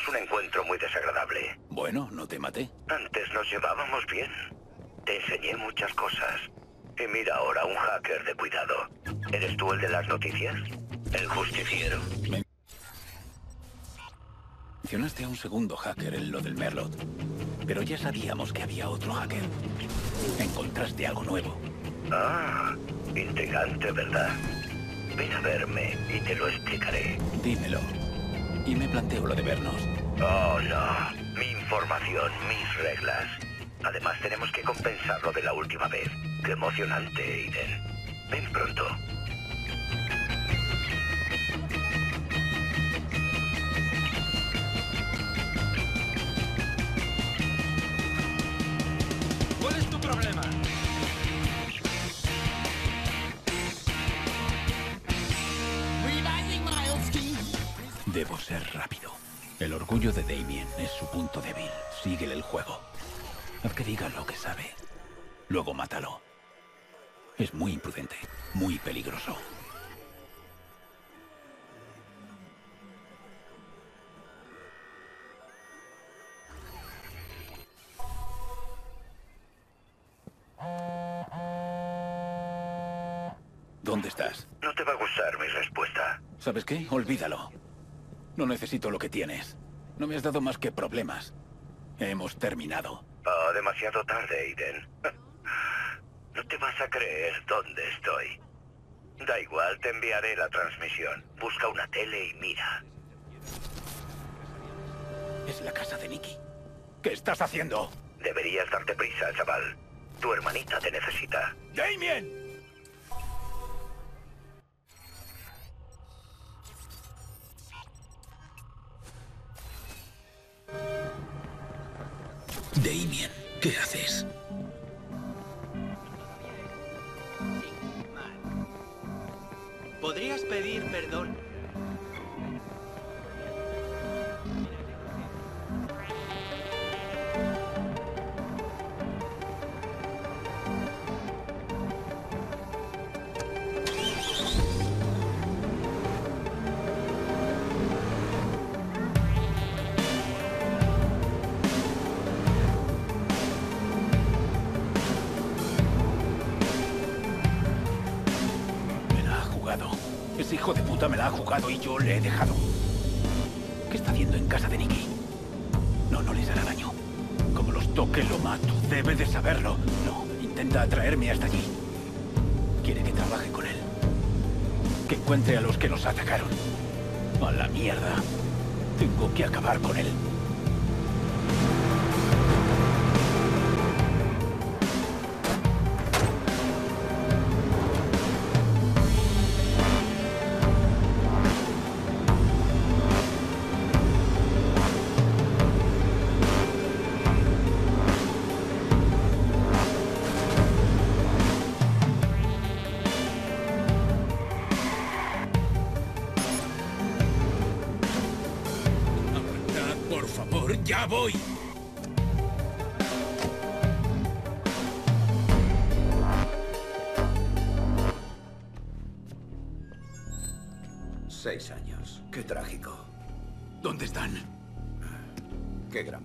Tuvimos un encuentro muy desagradable. Bueno, no te maté. Antes nos llevábamos bien. Te enseñé muchas cosas. Y mira ahora, un hacker de cuidado. ¿Eres tú el de las noticias? El justiciero. Mencionaste a un segundo hacker en lo del Merlot. Pero ya sabíamos que había otro hacker. Encontraste algo nuevo. Ah, intrigante, ¿verdad? Ven a verme y te lo explicaré. Dímelo. Y me planteo lo de vernos. Oh, no. Mi información, mis reglas. Además, tenemos que compensar lo de la última vez. Qué emocionante, Aiden. Ven pronto. Orgullo de Damien es su punto débil. Síguele el juego. Haz que diga lo que sabe. Luego mátalo. Es muy imprudente, muy peligroso. ¿Dónde estás? No te va a gustar mi respuesta. ¿Sabes qué? Olvídalo. No necesito lo que tienes. No me has dado más que problemas. Hemos terminado. Oh, demasiado tarde, Aiden. No te vas a creer dónde estoy. Da igual, te enviaré la transmisión. Busca una tele y mira. Es la casa de Nicky. ¿Qué estás haciendo? Deberías darte prisa, chaval. Tu hermanita te necesita. ¡Damien! ¿Qué haces? ¿Podrías pedir perdón? Jugado. Ese hijo de puta me la ha jugado y yo le he dejado. ¿Qué está haciendo en casa de Nicky? No, no les hará daño. Como los toque, lo mato. Debe de saberlo. No, intenta atraerme hasta allí. Quiere que trabaje con él. Que encuentre a los que nos atacaron. A la mierda. Tengo que acabar con él.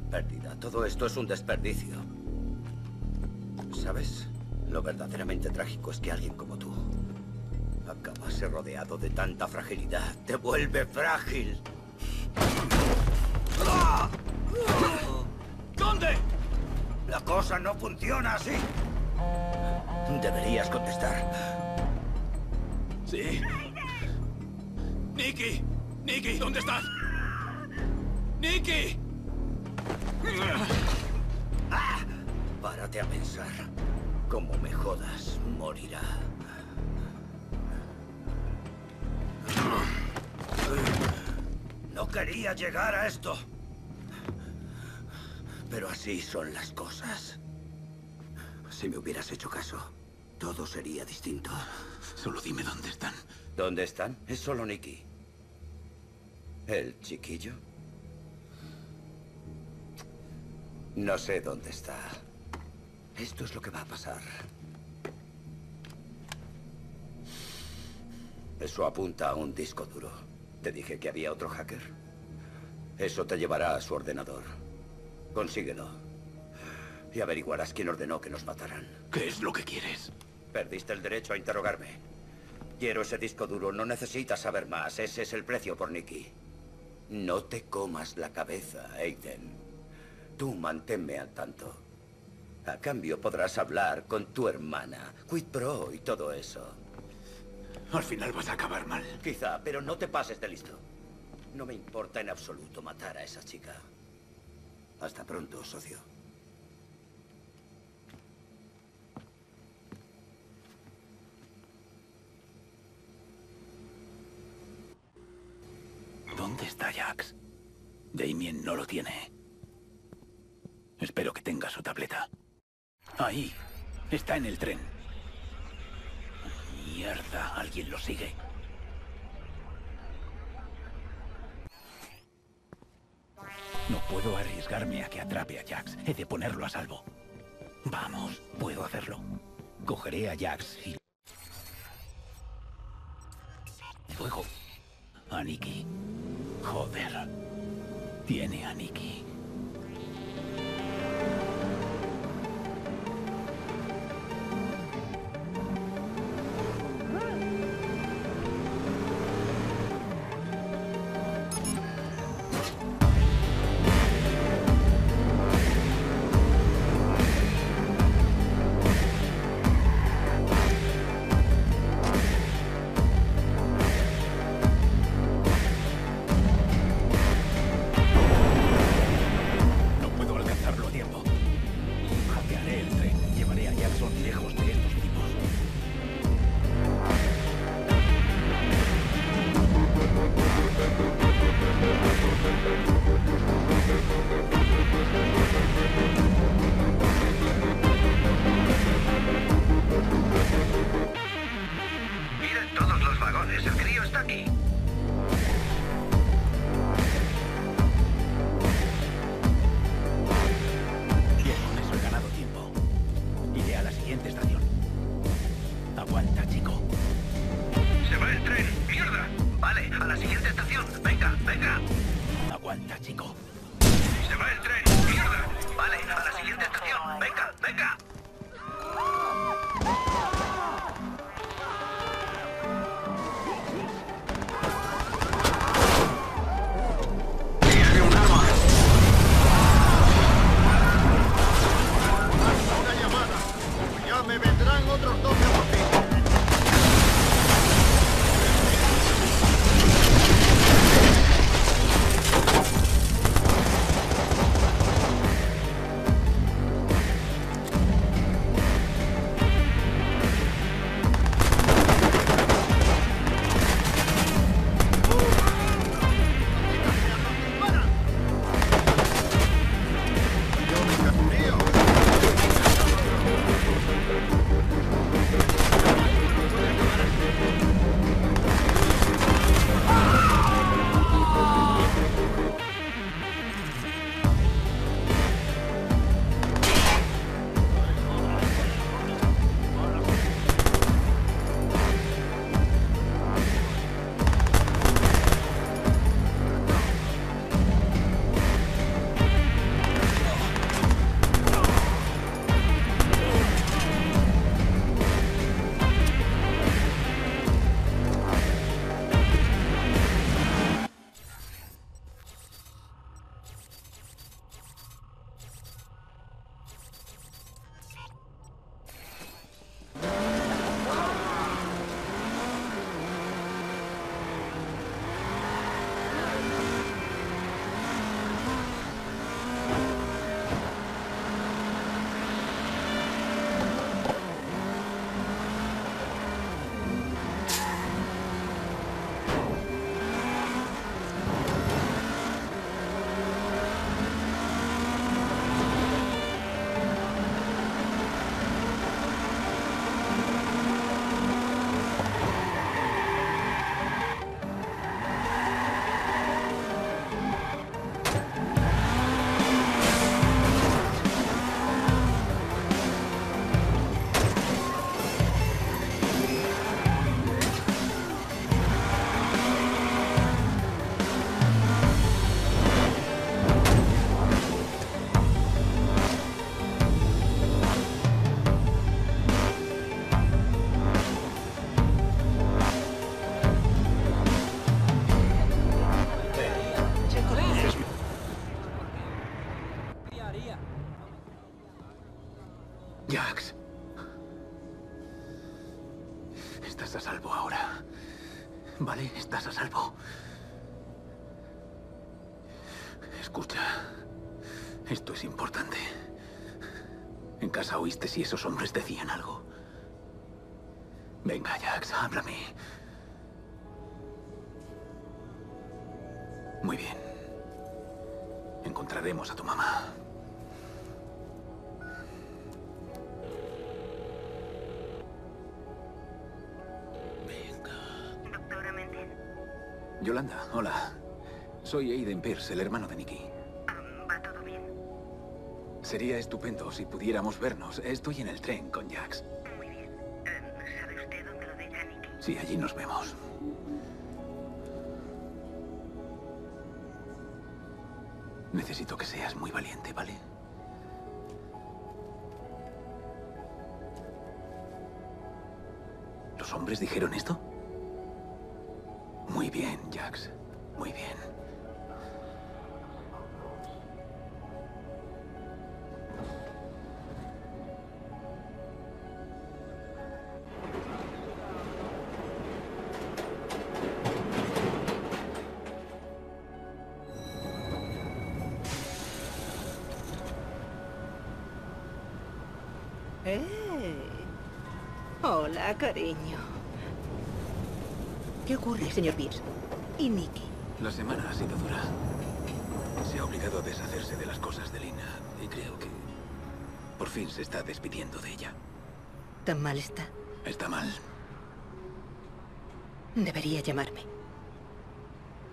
Pérdida. Todo esto es un desperdicio. ¿Sabes? Lo verdaderamente trágico es que alguien como tú acabase rodeado de tanta fragilidad. Te vuelve frágil. ¿Dónde? La cosa no funciona así. Deberías contestar. Sí. Nicky. Nicky, ¿dónde estás? Nicky. Párate a pensar. Como me jodas, morirá. No quería llegar a esto. Pero así son las cosas. Si me hubieras hecho caso, todo sería distinto. Solo dime dónde están. ¿Dónde están? Es solo Nicky. ¿El chiquillo? No sé dónde está. Esto es lo que va a pasar. Eso apunta a un disco duro. ¿Te dije que había otro hacker? Eso te llevará a su ordenador. Consíguelo. Y averiguarás quién ordenó que nos mataran. ¿Qué es lo que quieres? Perdiste el derecho a interrogarme. Quiero ese disco duro. No necesitas saber más. Ese es el precio por Nicky. No te comas la cabeza, Aiden. Tú manténme al tanto. A cambio podrás hablar con tu hermana, Quid Pro y todo eso. Al final vas a acabar mal. Quizá, pero no te pases de listo. No me importa en absoluto matar a esa chica. Hasta pronto, socio. ¿Dónde está Jax? Damien no lo tiene. Espero que tenga su tableta. Ahí. Está en el tren. Mierda, alguien lo sigue. No puedo arriesgarme a que atrape a Jax. He de ponerlo a salvo. Vamos, puedo hacerlo. Cogeré a Jax y... Luego... A Nikki. Joder. Tiene a Nikki. Escucha. Esto es importante. En casa oíste si esos hombres decían algo. Venga, Jax, háblame. Muy bien. Encontraremos a tu mamá. Doctora Mendel, Yolanda, hola. Soy Aiden Pierce, el hermano de Nicky. va todo bien. Sería estupendo si pudiéramos vernos. Estoy en el tren con Jax. Muy bien. Eh, ¿Sabe usted dónde lo de Yannick? Sí, allí nos vemos. Necesito que seas muy valiente, ¿vale? ¿Los hombres dijeron esto? ¡Eh! Hola, cariño. ¿Qué ocurre, señor Pierce? ¿Y Nicky? La semana ha sido dura. Se ha obligado a deshacerse de las cosas de Lina y creo que por fin se está despidiendo de ella. ¿Tan mal está? Está mal. Debería llamarme.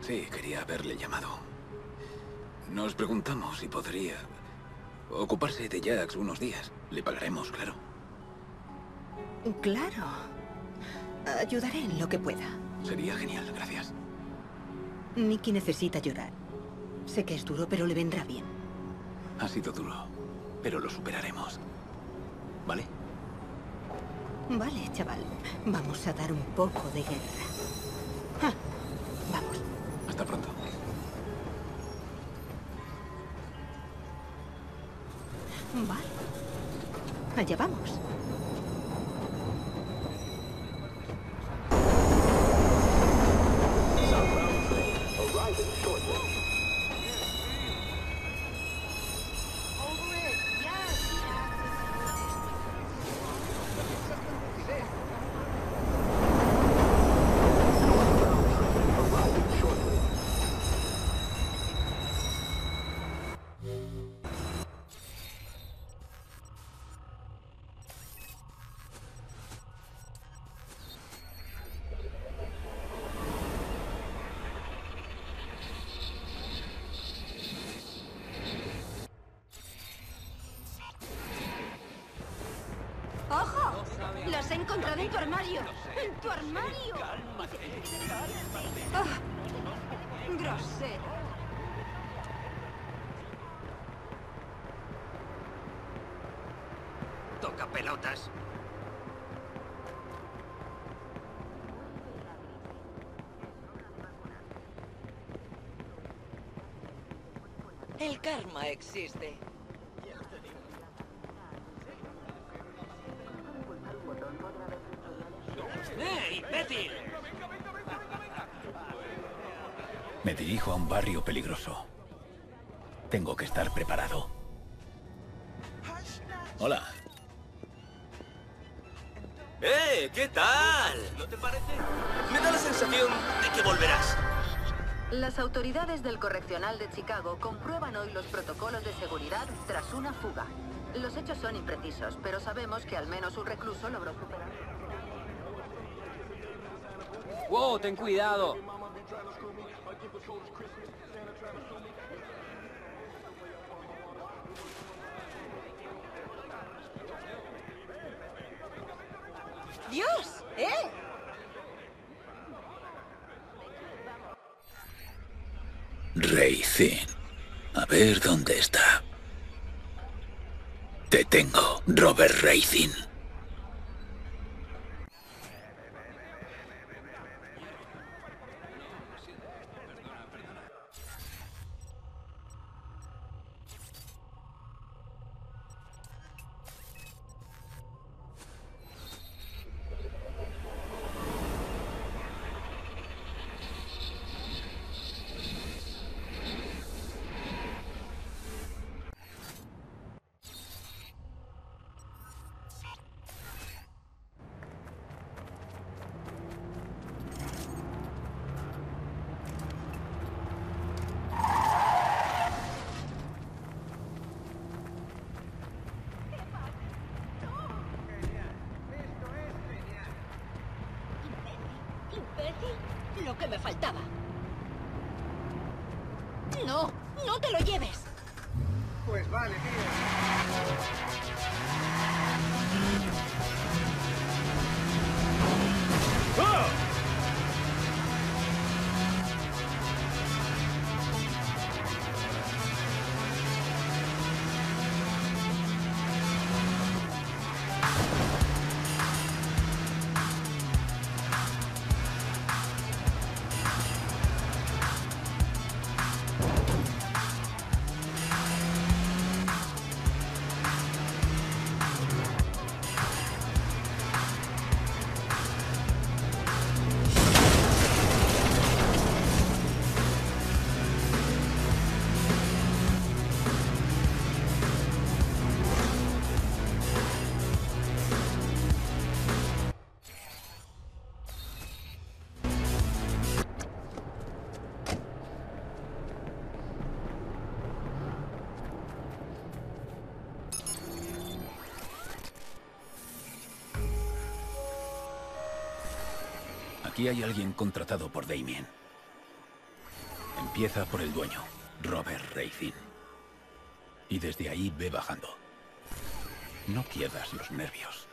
Sí, quería haberle llamado. Nos preguntamos si podría ocuparse de Jax unos días. Le pagaremos, claro. Claro. Ayudaré en lo que pueda. Sería genial, gracias. Nicky necesita llorar. Sé que es duro, pero le vendrá bien. Ha sido duro, pero lo superaremos. ¿Vale? Vale, chaval. Vamos a dar un poco de guerra. Ah, vamos. Hasta pronto. Vale. Allá vamos. Encontrado en tu armario! ¡En tu armario! Ah, ¡Grosero! Toca pelotas. El karma existe. Dirijo a un barrio peligroso. Tengo que estar preparado. Hola. ¡Eh! ¿Qué tal? ¿No te parece? Me da la sensación de que volverás. Las autoridades del Correccional de Chicago comprueban hoy los protocolos de seguridad tras una fuga. Los hechos son imprecisos, pero sabemos que al menos un recluso logró superar. ¡Wow! ¡Ten cuidado! ¡Dios! ¿Eh? Racing. A ver dónde está. Te tengo, Robert Racing. Hay alguien contratado por Damien. Empieza por el dueño, Robert Racing. Y desde ahí ve bajando. No pierdas los nervios.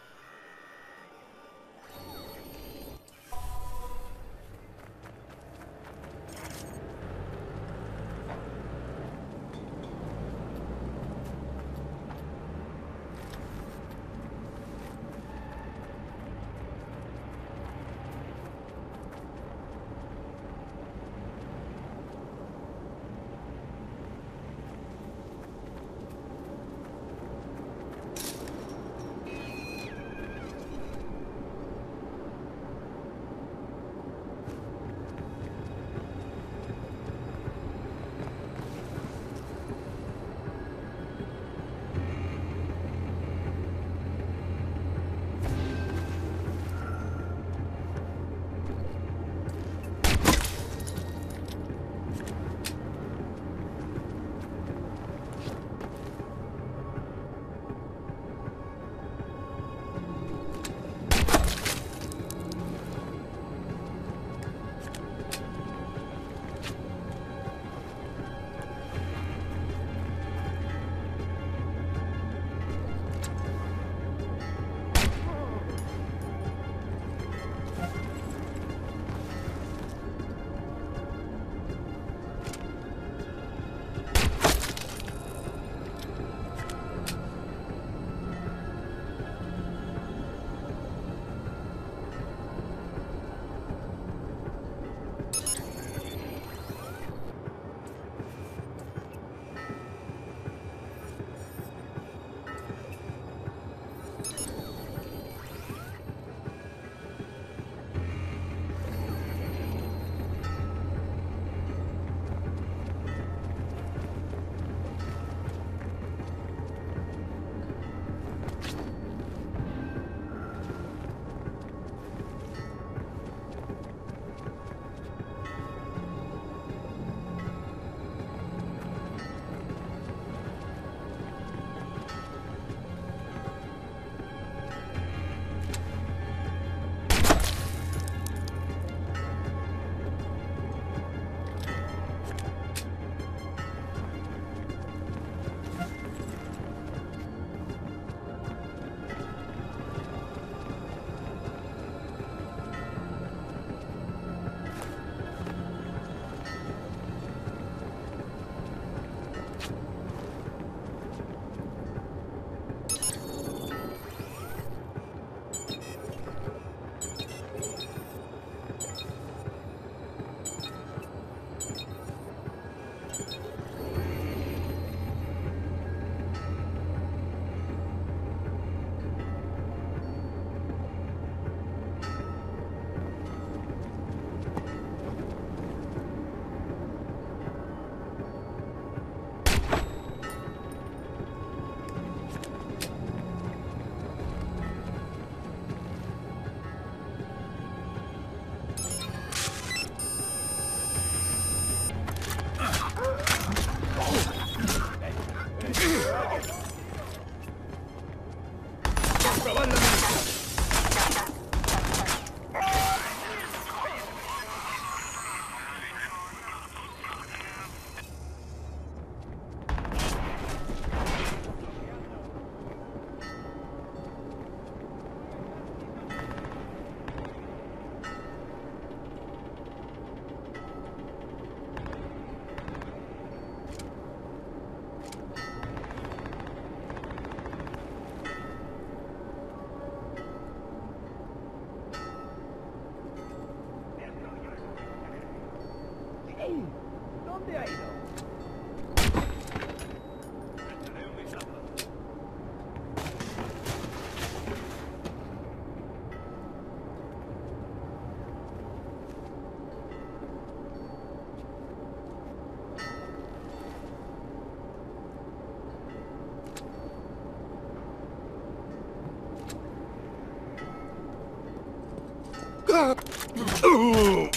Ooh.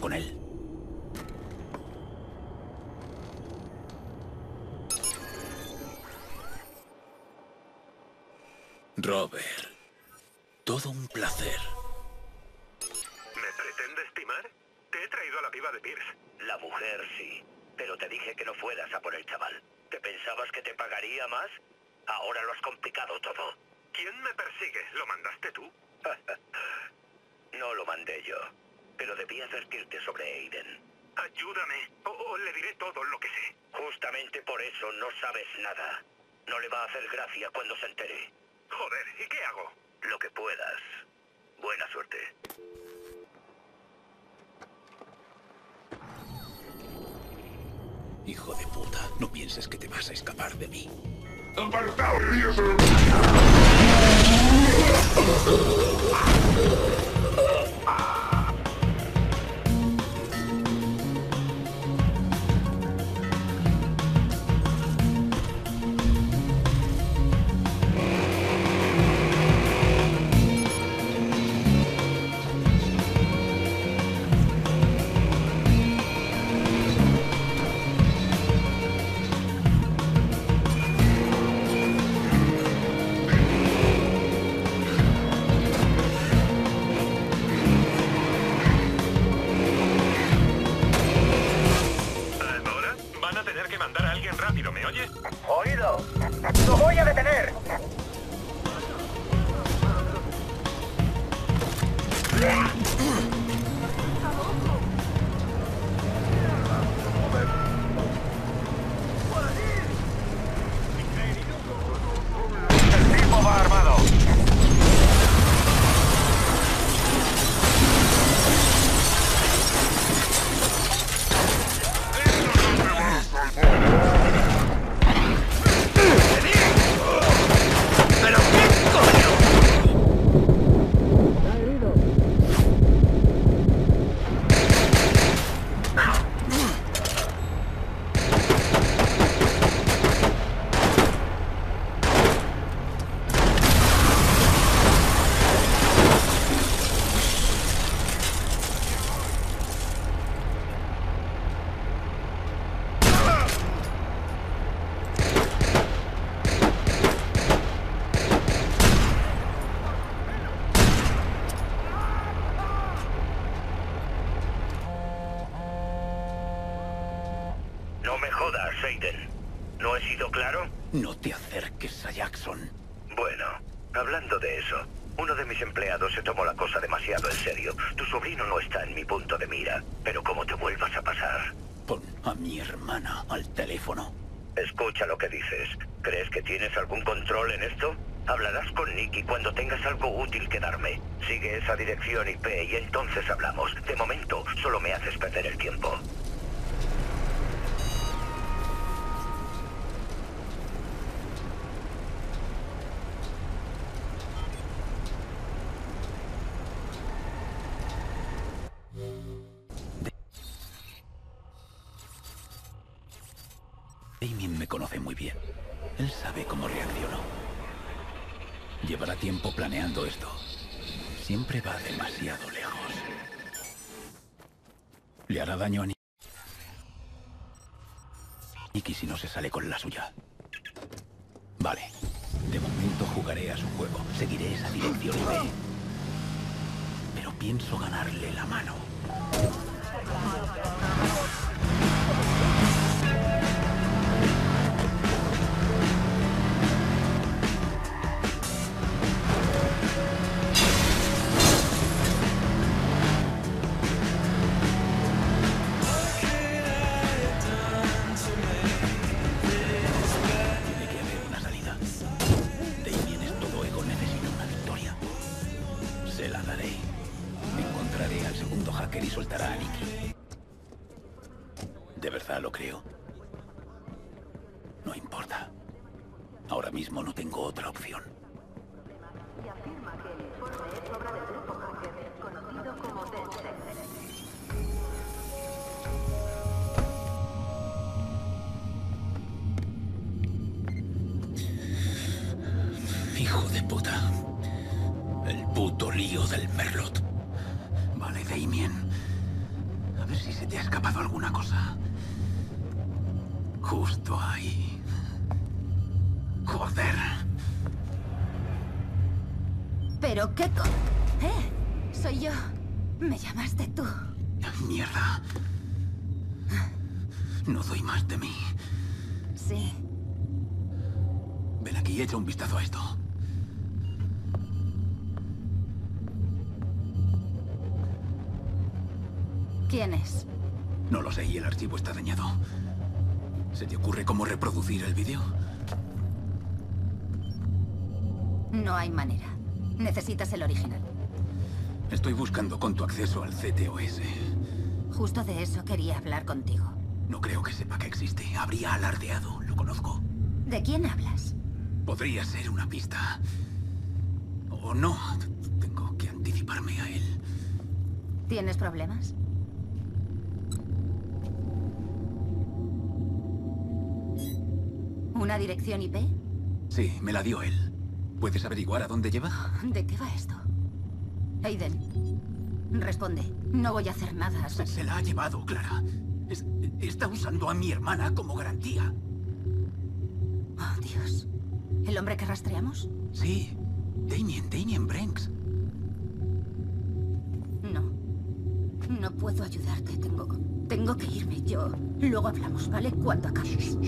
con él. Robert, todo un placer. Hijo de puta, no pienses que te vas a escapar de mí. ¡Apartaos, demasiado en serio. Tu sobrino no está en mi punto de mira, pero como te vuelvas a pasar... Pon a mi hermana al teléfono. Escucha lo que dices. ¿Crees que tienes algún control en esto? Hablarás con Nicky cuando tengas algo útil que darme. Sigue esa dirección IP y entonces hablamos. De momento, solo me haces perder el tiempo. ¿Pero qué co... ¿Eh? Soy yo. Me llamaste tú. Mierda. No doy más de mí. Sí. Ven aquí y echa un vistazo a esto. ¿Quién es? No lo sé y el archivo está dañado. ¿Se te ocurre cómo reproducir el vídeo? No hay manera. Necesitas el original. Estoy buscando con tu acceso al CTOS. Justo de eso quería hablar contigo. No creo que sepa que existe. Habría alardeado. Lo conozco. ¿De quién hablas? Podría ser una pista. O no. Tengo que anticiparme a él. ¿Tienes problemas? ¿Una dirección IP? Sí, me la dio él. ¿Puedes averiguar a dónde lleva? ¿De qué va esto? Aiden, responde. No voy a hacer nada. Se, se la ha llevado, Clara. Es- está usando a mi hermana como garantía. Oh, Dios. ¿El hombre que rastreamos? Sí. Damien, Damien Brenks. No. No puedo ayudarte. Tengo, tengo que irme. Yo. Luego hablamos, ¿vale? Cuando acabes.